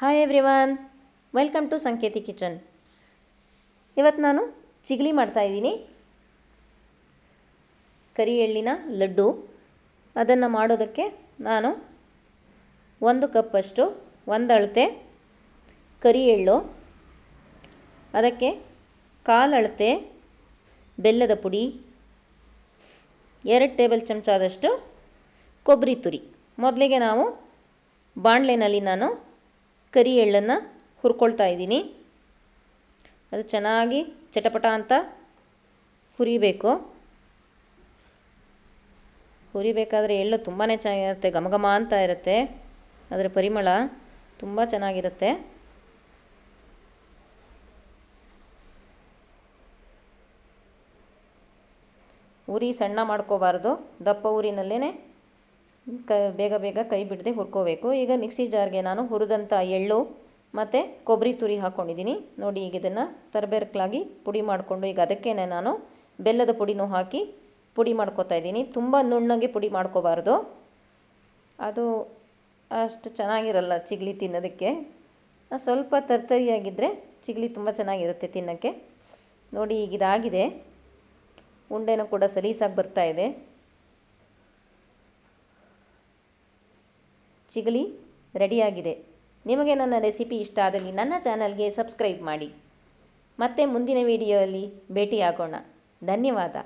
Hi everyone welcome to Sanketi kitchen ಇವತ್ತು ನಾನು ಚಿಗಲಿ ಮಾಡ್ತಾಯಿದ್ದೀನಿ ಕರಿ ಎಳ್ಳಿನ ಲಡ್ಡು. ಅದನ್ನು ಮಾಡೋದಕ್ಕೆ ನಾನು ಒಂದು ಕಪ್ಪಷ್ಟು ಒಂದು ಅಳತೆ ಕರಿ ಎಳ್ಳು. ಅದಕ್ಕೆ ಕಾಲು ಅಳತೆ, ಬೆಲ್ಲದ ಪುಡಿ, ಎರಡು ಟೇಬಲ್ ಚಮಚದಷ್ಟು ಕೊಬ್ಬರಿ ತುರಿ. ಮೊದಲಿಗೆ ನಾವು ಬಾಣಲೆನಲ್ಲಿ ನಾನು ಕರಿ ಎಳ್ಳನ್ನು ಹುರ್ಕೊಳ್ತಾ ಇದ್ದೀನಿ. ಅದು ಚೆನ್ನಾಗಿ ಚಟಪಟ ಅಂತ ಹುರಿಬೇಕು. ಹುರಿಬೇಕಾದ್ರೆ ಎಳ್ಳು ತುಂಬಾ ಚೆನ್ನಾಗಿರುತ್ತೆ, ಘಮ ಘಮ ಅಂತ ಇರುತ್ತೆ. ಅದರ ಪರಿಮಳ ತುಂಬ ಚೆನ್ನಾಗಿರುತ್ತೆ. ಉರಿ ಸಣ್ಣ ಮಾಡ್ಕೋಬಾರ್ದು. ದಪ್ಪ ಊರಿನಲ್ಲೇ ಕ, ಬೇಗ ಬೇಗ ಕೈ ಬಿಡದೆ ಹುರ್ಕೋಬೇಕು. ಈಗ ಮಿಕ್ಸಿ ಜಾರ್ಗೆ ನಾನು ಹುರಿದಂಥ ಎಳ್ಳು ಮತ್ತು ಕೊಬ್ಬರಿ ತುರಿ ಹಾಕ್ಕೊಂಡಿದ್ದೀನಿ ನೋಡಿ, ಈಗ ಇದನ್ನು ತರಬೇರ್ಕಲಾಗಿ ಪುಡಿ ಮಾಡಿಕೊಂಡು ಈಗ ಅದಕ್ಕೇ ನಾನು ಬೆಲ್ಲದ ಪುಡಿನೂ ಹಾಕಿ ಪುಡಿ ಮಾಡ್ಕೋತಾ ಇದ್ದೀನಿ. ತುಂಬ ನುಣ್ಣಗೆ ಪುಡಿ ಮಾಡ್ಕೋಬಾರ್ದು. ಅದು ಅಷ್ಟು ಚೆನ್ನಾಗಿರಲ್ಲ ಚಿಗ್ಲಿ ತಿನ್ನೋದಕ್ಕೆ. ಸ್ವಲ್ಪ ತರ್ತರಿಯಾಗಿದ್ದರೆ ಚಿಗ್ಲಿ ತುಂಬ ಚೆನ್ನಾಗಿರುತ್ತೆ ತಿನ್ನೋಕ್ಕೆ. ನೋಡಿ, ಈಗ ಇದಾಗಿದೆ. ಉಂಡೆನೂ ಕೂಡ ಸಲೀಸಾಗಿ ಬರ್ತಾ ಇದೆ. ಚಿಗಲಿ ರೆಡಿಯಾಗಿದೆ. ನಿಮಗೆ ನನ್ನ ರೆಸಿಪಿ ಇಷ್ಟ ಆದಲ್ಲಿ ನನ್ನ ಚಾನಲ್ಗೆ ಸಬ್ಸ್ಕ್ರೈಬ್ ಮಾಡಿ. ಮತ್ತೆ ಮುಂದಿನ ವಿಡಿಯೋಯಲ್ಲಿ ಭೇಟಿಯಾಗೋಣ. ಧನ್ಯವಾದ.